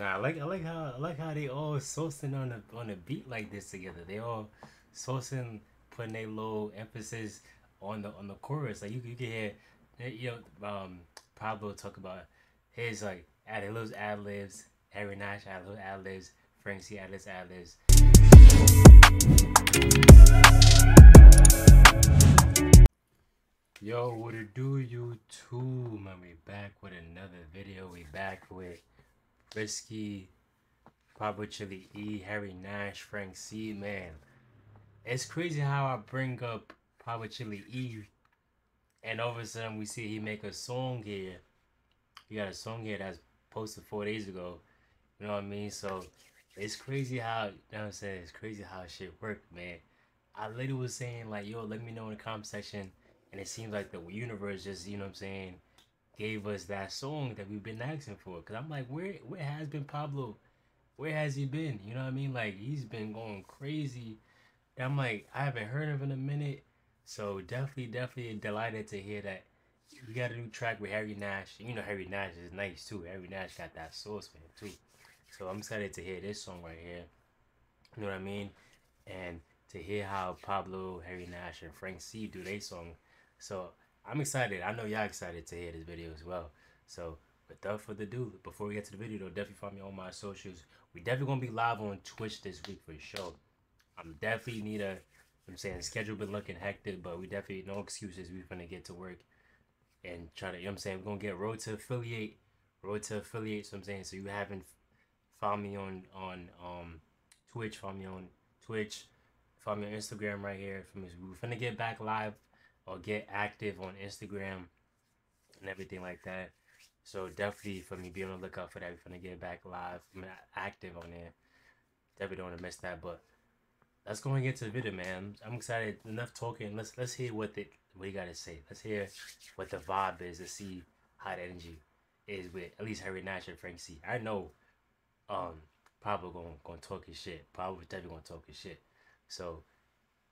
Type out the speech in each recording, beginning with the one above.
Nah, I like I like how I like how they all sourcing on a on a beat like this together. They all sourcing, putting a little emphasis on the on the chorus. Like you you can hear, you know, um, Pablo talk about his like add little ad libs. Harry Nach add little ad libs. Frank C ad libs ad libs. Yo, what it do you too, man? We back with another video. We back with Risky, Pablo Chili E, Harry Nach, Frank C. Man, it's crazy how I bring up Pablo Chili E, and all of a sudden we see he make a song here. He got a song here that's posted four days ago. You know what I mean? So it's crazy how you know what I'm saying. It's crazy how shit worked, man. I literally was saying like, yo, let me know in the comment section and it seems like the universe just, you know what I'm saying, gave us that song that we've been asking for. Cause I'm like, where where has been Pablo? Where has he been? You know what I mean? Like he's been going crazy. And I'm like, I haven't heard of him in a minute. So definitely, definitely delighted to hear that we got a new track with Harry Nach. You know Harry Nach is nice too. Harry Nach got that sauce man too. So I'm excited to hear this song right here. You know what I mean? And to hear how Pablo, Harry Nach, and Frank C do their song so I'm excited. I know y'all excited to hear this video as well. So without further ado, before we get to the video, though, definitely follow me on my socials. We definitely gonna be live on Twitch this week for sure. I'm definitely need a. I'm saying schedule been looking hectic, but we definitely no excuses. We're gonna get to work and try to. You know what I'm saying we're gonna get road to affiliate, road to affiliate. So I'm saying so you haven't found me on on um Twitch. Follow me on Twitch. Follow me on Instagram right here. We're gonna get back live or get active on Instagram and everything like that. So definitely for me, be on the lookout for that. We're gonna get back live, I'm active on there. Definitely don't want to miss that. But let's go and get to the video, man. I'm excited. Enough talking. Let's let's hear what the what you gotta say. Let's hear what the vibe is to see how the energy is with at least Harry Nach and Frank C. I know um probably gonna gonna talk his shit. Probably definitely gonna talk his shit. So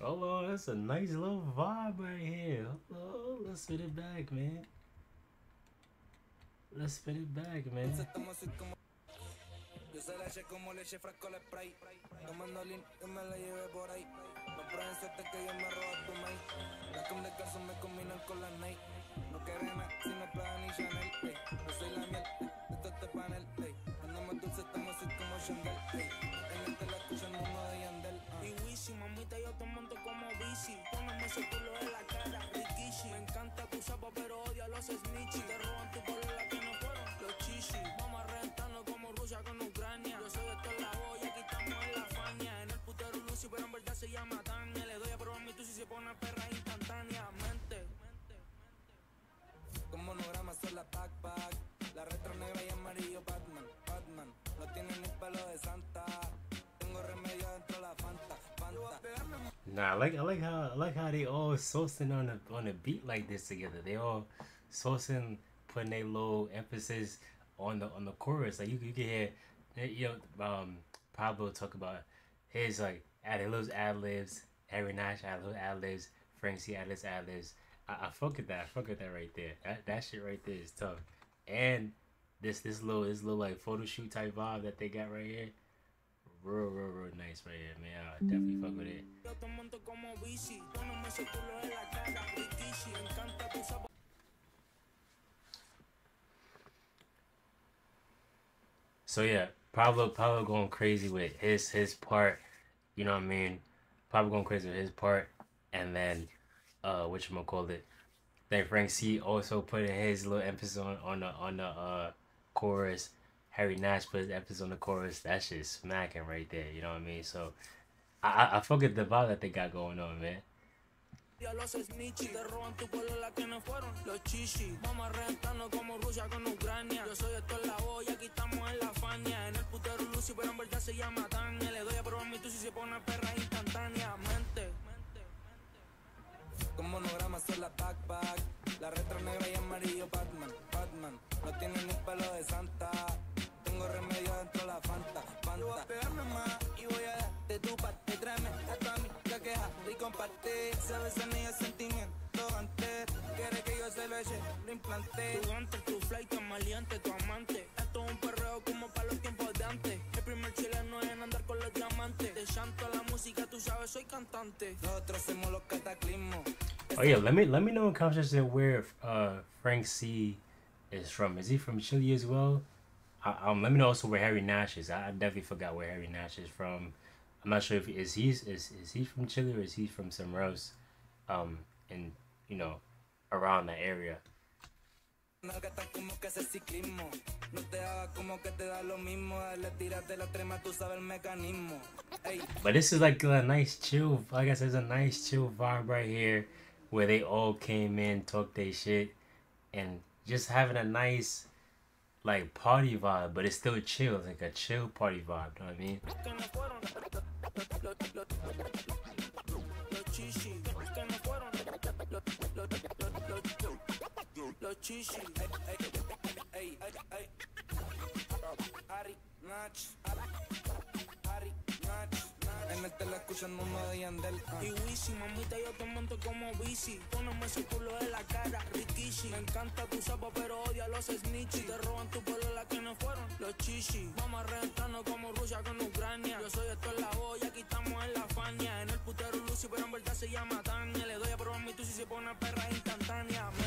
Hold on, that's a nice little vibe right here. Hold on, let's spin it back, man. Let's spin it back, man. Yo se la eché como leche fresco spray. Tomando yo me la llevé por ahí. No que yo me robo tu me combinan con. No nada si no ni Chanel. Yo soy la miel este panel. Andamos estamos así como Chandel. Y Wisi, mamita, yo te monto como bici. Póname ese culo en la cara, encanta Nah, I like I like how I like how they all sourcing on a on a beat like this together. They all sourcing, putting a little emphasis on the on the chorus. Like you you can hear, you know, um, Pablo talk about his like adding little ad libs. Harry Nach add little ad libs. Frank C add his ad libs. I, I fuck with that. I fuck with that right there. That that shit right there is tough. And this this little this little like photo shoot type vibe that they got right here. Real, real, real nice right here, man. I definitely fuck with it. So yeah, Pablo Pablo going crazy with his his part, you know what I mean? Pablo going crazy with his part, and then uh which call it. Then Frank C also putting his little emphasis on on the on the uh chorus. Harry Nash put his emphasis on the chorus. That shit smacking right there. You know what I mean? So I I, the vibe that they got going on, man. los snitchy. Te roban tu la que no fueron los chichi. Vamos a reventarnos como Rusia con Ucrania. Yo soy esto en la olla, aquí estamos en la faña. En el putero Lucy, pero en verdad se llama Tania. Le doy a probar mi tusi si se pone perra instantáneamente. Con monogramas son la backpack. La retro negra y amarillo Batman, Batman. No tiene ni pelo de santa. Pegarme más y voy a darte tu parte. Tráeme esto a mí, que queja y comparte. Sabes en ella sentimiento antes. Quiere que yo se lo eche, lo implanté. Tu gante, tu flight, tu maleante, tu amante. Esto es un perreo como para los tiempos de antes. El primer chileno en andar con los diamantes. De llanto a la música, tú sabes, soy cantante. Nosotros hacemos los cataclismos. Oh yeah, let me let me know in comments where uh Frank C is from. Is he from Chile as well? Um, let me know also where Harry Nach is. I, definitely forgot where Harry Nach is from. I'm not sure if is he is is he from Chile or is he from somewhere else, um, in you know, around that area. But this is like a nice chill. I guess it's a nice chill vibe right here, where they all came in, talked their shit, and just having a nice, like party vibe. But it's still chill, it's like a chill party vibe. Know what I mean? ah. Y Wisi, mamita, yo te monto como bici. Póname culo de la cara, encanta tu sapo, pero odio a los snitchy. Te roban tu pelo, la que no fueron los chichi. Vamos a reventarnos como Rusia con Ucrania. Yo soy esto en la olla, aquí estamos en la faña. En el putero Lucy, pero en verdad se llama Tania. Le doy a probar mi tusi si se pone perra instantáneamente.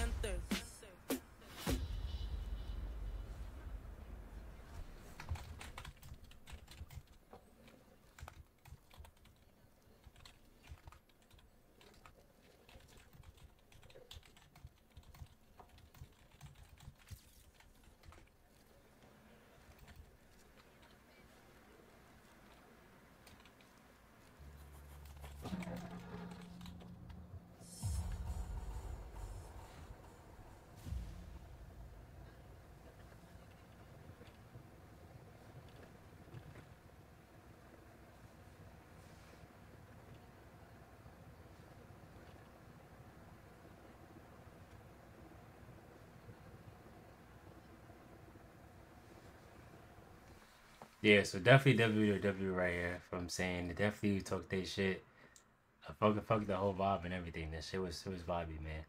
Yeah, so definitely WW right here. from saying definitely talk their shit. I fucking fuck the whole vibe and everything. That shit was it was vibey, man.